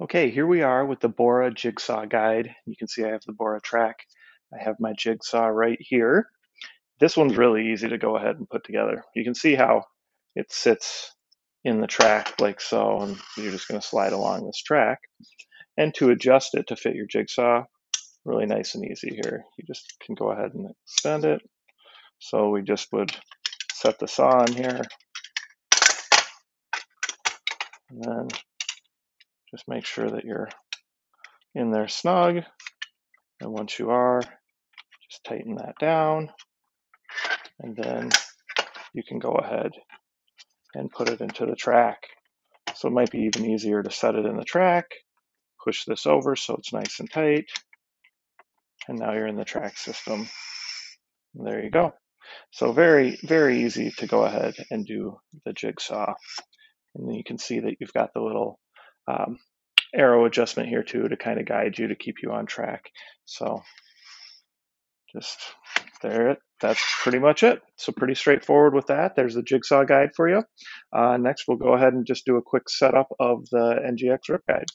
Okay, here we are with the Bora jigsaw guide. You can see I have the Bora track. I have my jigsaw right here. This one's really easy to go ahead and put together. You can see how it sits in the track like so, and you're just gonna slide along this track. And to adjust it to fit your jigsaw, really nice and easy here. You just can go ahead and extend it. So we just would set the saw in here, and then just make sure that you're in there snug. And once you are, just tighten that down. And then you can go ahead and put it into the track. So it might be even easier to set it in the track, push this over so it's nice and tight. And now you're in the track system. And there you go. So very, very easy to go ahead and do the jigsaw. And then you can see that you've got the little um, arrow adjustment here too to kind of guide you to keep you on track. So just there, that's pretty much it. So pretty straightforward with that. There's the jigsaw guide for you. Uh, next, we'll go ahead and just do a quick setup of the NGX rip guide.